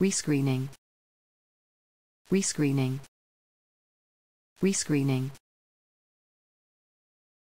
Rescreening. Rescreening. Rescreening.